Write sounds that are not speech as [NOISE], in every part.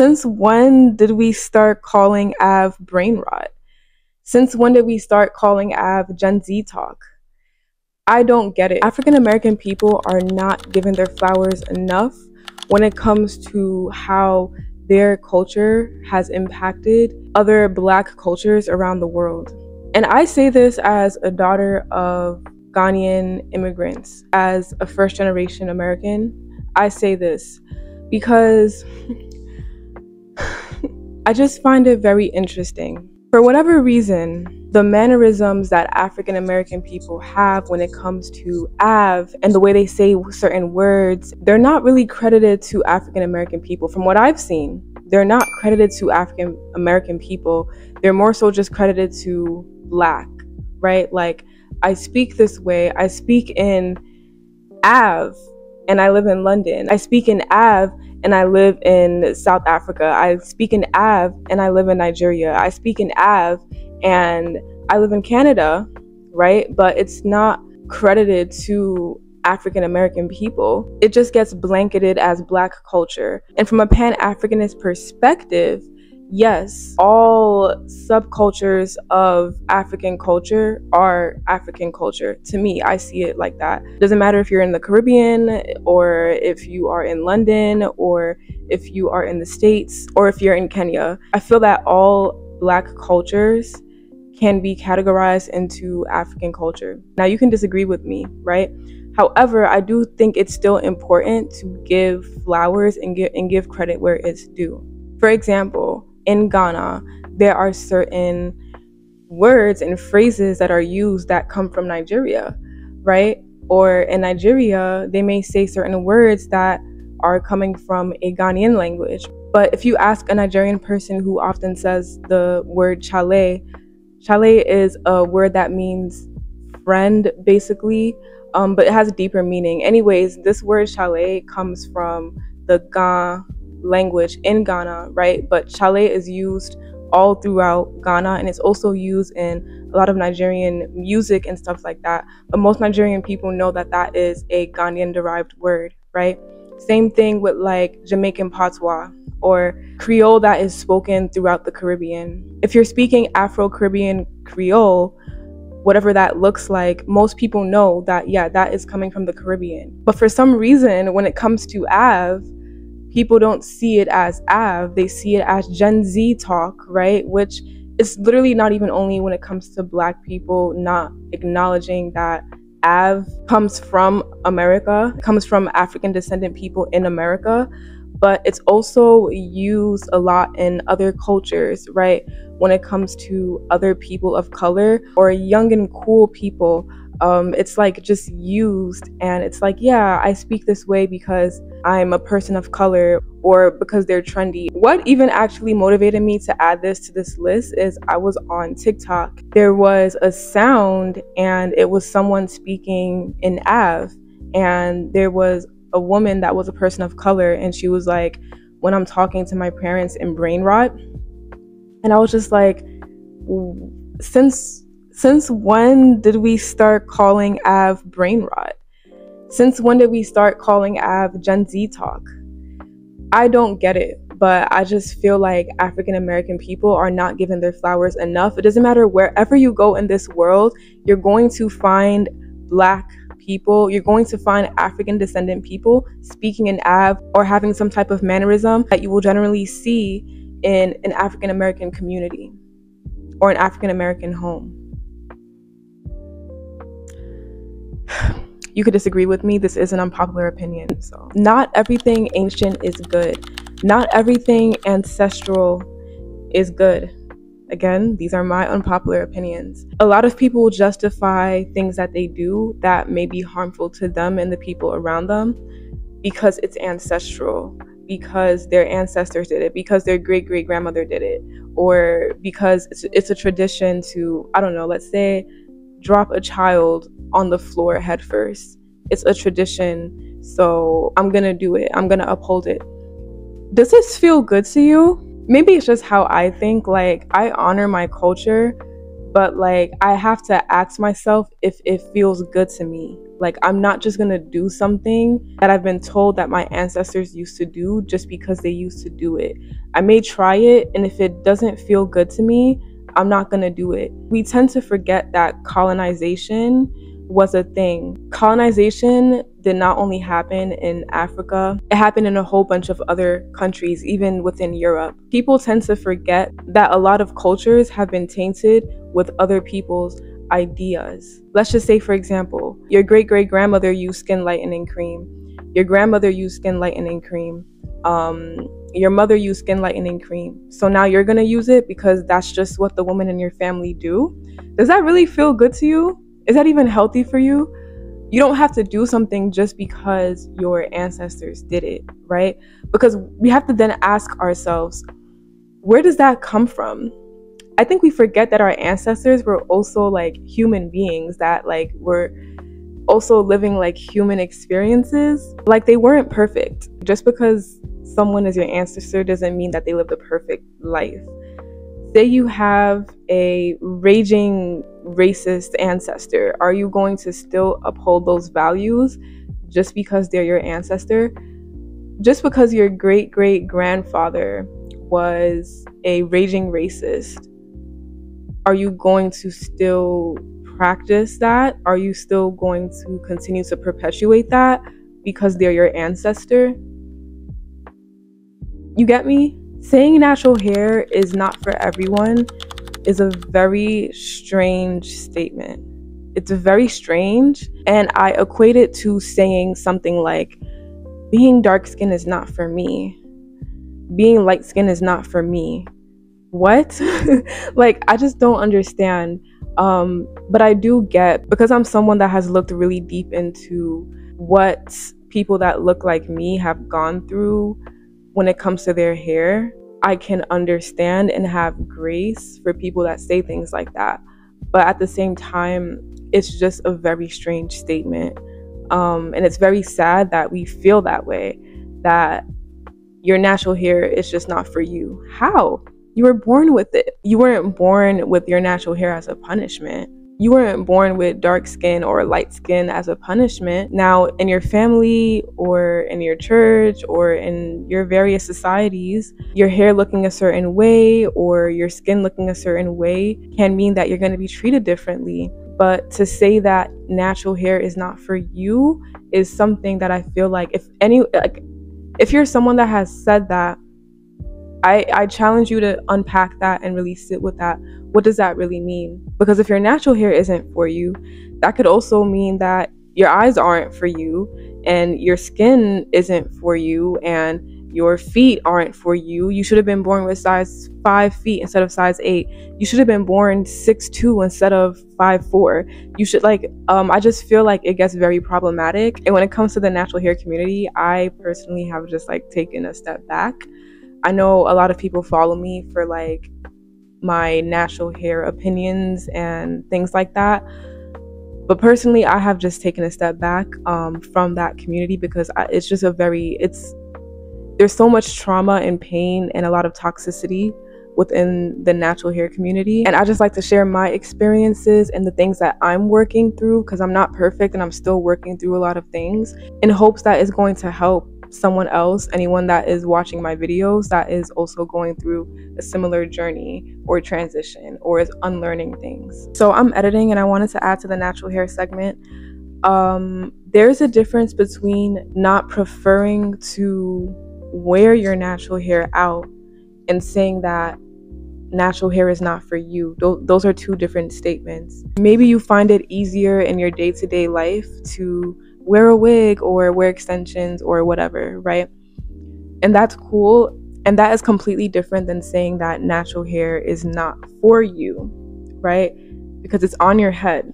Since when did we start calling AAVE brain rot? Since when did we start calling AAVE Gen Z talk? I don't get it. African American people are not given their flowers enough when it comes to how their culture has impacted other black cultures around the world. And I say this as a daughter of Ghanaian immigrants, as a first generation American. I say this because [LAUGHS] I just find it very interesting. For whatever reason, the mannerisms that African American people have when it comes to AAVE and the way they say certain words, they're not really credited to African American people. From what I've seen, they're not credited to African American people. They're more so just credited to Black, right? Like, I speak this way, I speak in AAVE, and I live in London. I speak in AAVE and I live in South Africa. I speak in AAVE and I live in Nigeria. I speak in AAVE and I live in Canada, right? But it's not credited to African American people. It just gets blanketed as Black culture. And from a Pan Africanist perspective, yes, all subcultures of African culture are African culture. To me, I see it like that. Doesn't matter if you're in the Caribbean or if you are in London or if you are in the States or if you're in Kenya. I feel that all Black cultures can be categorized into African culture. Now, you can disagree with me, right? However, I do think it's still important to give flowers and give, and give credit where it's due. For example, in Ghana, there are certain words and phrases that are used that come from Nigeria, right? Or in Nigeria, they may say certain words that are coming from a Ghanaian language. But if you ask a Nigerian person who often says the word chale, chale is a word that means friend, basically, um, but it has a deeper meaning. Anyways, this word chale comes from the Ga language in Ghana, right? But Chale is used all throughout Ghana and it's also used in a lot of Nigerian music and stuff like that. But most Nigerian people know that that is a Ghanaian derived word, right? Same thing with like Jamaican patois or Creole that is spoken throughout the Caribbean. If you're speaking Afro Caribbean Creole, whatever that looks like, most people know that, yeah, that is coming from the Caribbean. But for some reason, when it comes to AAVE, people don't see it as AAVE, they see it as Gen Z talk, right? Which is literally not even only when it comes to Black people not acknowledging that AAVE comes from America, comes from African descendant people in America, but it's also used a lot in other cultures, right? When it comes to other people of color or young and cool people um, it's like just used and it's like yeah i speak this way because i'm a person of color or because they're trendy. What even actually motivated me to add this to this list is i was on tiktok. There was a sound and it was someone speaking in AAVE and there was a woman that was a person of color and she was like when i'm talking to my parents in brain rot and i was just like since since when did we start calling AAVE brain rot? Since when did we start calling AAVE Gen Z talk? I don't get it, but I just feel like African American people are not given their flowers enough. It doesn't matter wherever you go in this world, you're going to find black people, you're going to find African descendant people speaking in AAVE or having some type of mannerism that you will generally see in an African American community or an African American home. You could disagree with me. This is an unpopular opinion. So, not everything ancient is good. Not everything ancestral is good. Again, these are my unpopular opinions. A lot of people justify things that they do that may be harmful to them and the people around them because it's ancestral, because their ancestors did it, because their great great grandmother did it, or because it's, it's a tradition to, I don't know, let's say drop a child on the floor head first. It's a tradition, so I'm gonna do it. I'm gonna uphold it. Does this feel good to you? Maybe it's just how I think. Like, I honor my culture, but like I have to ask myself if it feels good to me. Like I'm not just to do something that I've been told that my ancestors used to do just because they used to do it. I may try it and if it doesn't feel good to me, I'm not going to do it. We tend to forget that colonization was a thing. Colonization did not only happen in Africa, it happened in a whole bunch of other countries, even within Europe. People tend to forget that a lot of cultures have been tainted with other people's ideas. Let's just say, for example, your great great grandmother used skin lightening cream, your grandmother used skin lightening cream. Um, your mother used skin lightening cream. So now you're gonna use it because that's just what the women in your family do. Does that really feel good to you? Is that even healthy for you? You don't have to do something just because your ancestors did it, right? Because we have to then ask ourselves, where does that come from? I think we forget that our ancestors were also like human beings that like were also living like human experiences. Like they weren't perfect. Just because someone is your ancestor doesn't mean that they lived a perfect life say you have a raging racist ancestor, are you going to still uphold those values just because they're your ancestor? Just because your great great grandfather was a raging racist, are you going to still practice that? Are you still going to continue to perpetuate that because they're your ancestor? You get me? saying natural hair is not for everyone is a very strange statement. It's very strange, and I equate it to saying something like, being dark skin is not for me. Being light skin is not for me. What? [LAUGHS] like, I just don't understand. Um, but I do get, because I'm someone that has looked really deep into what people that look like me have gone through when it comes to their hair, I can understand and have grace for people that say things like that. But at the same time, it's just a very strange statement. Um, and it's very sad that we feel that way, that your natural hair is just not for you. How? You were born with it. You weren't born with your natural hair as a punishment you weren't born with dark skin or light skin as a punishment. Now, in your family or in your church or in your various societies, your hair looking a certain way or your skin looking a certain way can mean that you're going to be treated differently. But to say that natural hair is not for you is something that I feel like if any like if you're someone that has said that I, I challenge you to unpack that and really sit with that. What does that really mean? Because if your natural hair isn't for you, that could also mean that your eyes aren't for you, and your skin isn't for you, and your feet aren't for you. You should have been born with size five feet instead of size eight. You should have been born six two instead of five four. You should like um I just feel like it gets very problematic. And when it comes to the natural hair community, I personally have just like taken a step back I know a lot of people follow me for like my natural hair opinions and things like that. But personally, I have just taken a step back um, from that community because I, it's just a very, it's, there's so much trauma and pain and a lot of toxicity within the natural hair community. And I just like to share my experiences and the things that I'm working through because I'm not perfect and I'm still working through a lot of things in hopes that it's going to help someone else, anyone that is watching my videos that is also going through a similar journey or transition or is unlearning things. So I'm editing and I wanted to add to the natural hair segment. Um, there's a difference between not preferring to wear your natural hair out and saying that natural hair is not for you. Those are two different statements. Maybe you find it easier in your day to day life to wear a wig or wear extensions or whatever, right? And that's cool. And that is completely different than saying that natural hair is not for you, right? Because it's on your head.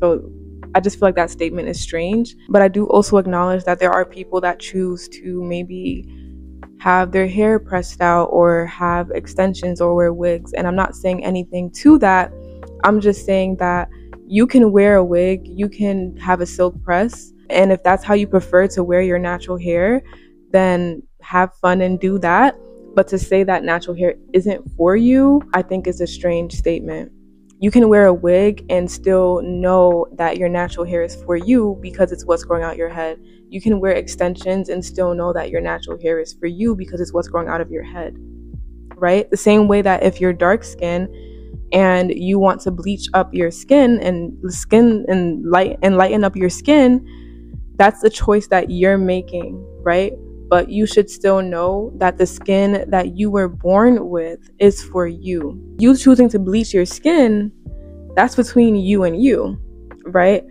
So I just feel like that statement is strange. But I do also acknowledge that there are people that choose to maybe have their hair pressed out or have extensions or wear wigs. And I'm not saying anything to that. I'm just saying that you can wear a wig, you can have a silk press, and if that's how you prefer to wear your natural hair, then have fun and do that. But to say that natural hair isn't for you, I think is a strange statement. You can wear a wig and still know that your natural hair is for you because it's what's growing out your head. You can wear extensions and still know that your natural hair is for you because it's what's growing out of your head. Right? The same way that if you're dark skin and you want to bleach up your skin and skin and light and lighten up your skin, that's the choice that you're making, right? But you should still know that the skin that you were born with is for you. You choosing to bleach your skin, that's between you and you, right?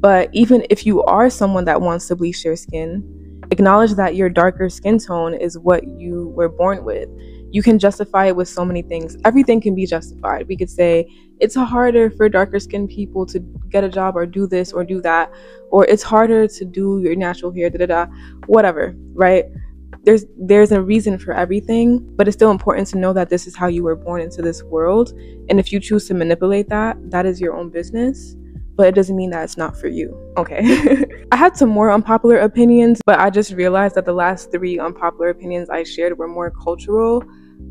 But even if you are someone that wants to bleach your skin, acknowledge that your darker skin tone is what you were born with you can justify it with so many things. Everything can be justified. We could say it's harder for darker skinned people to get a job or do this or do that, or it's harder to do your natural hair, da da da, whatever, right? There's there's a reason for everything, but it's still important to know that this is how you were born into this world. And if you choose to manipulate that, that is your own business but it doesn't mean that it's not for you. Okay. [LAUGHS] I had some more unpopular opinions, but I just realized that the last three unpopular opinions I shared were more cultural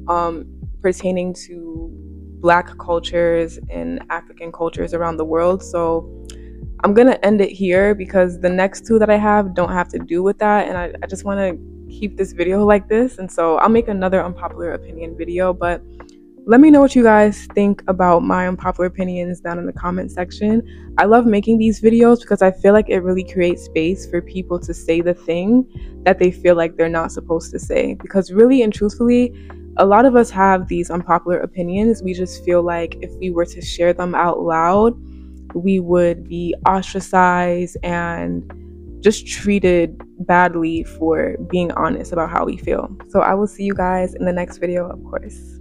um, pertaining to Black cultures and African cultures around the world. So I'm gonna end it here because the next two that I have don't have to do with that, and I, I just want to keep this video like this. And so I'll make another unpopular opinion video, but let me know what you guys think about my unpopular opinions down in the comment section. I love making these videos because I feel like it really creates space for people to say the thing that they feel like they're not supposed to say. Because really and truthfully, a lot of us have these unpopular opinions. We just feel like if we were to share them out loud, we would be ostracized and just treated badly for being honest about how we feel. So I will see you guys in the next video, of course.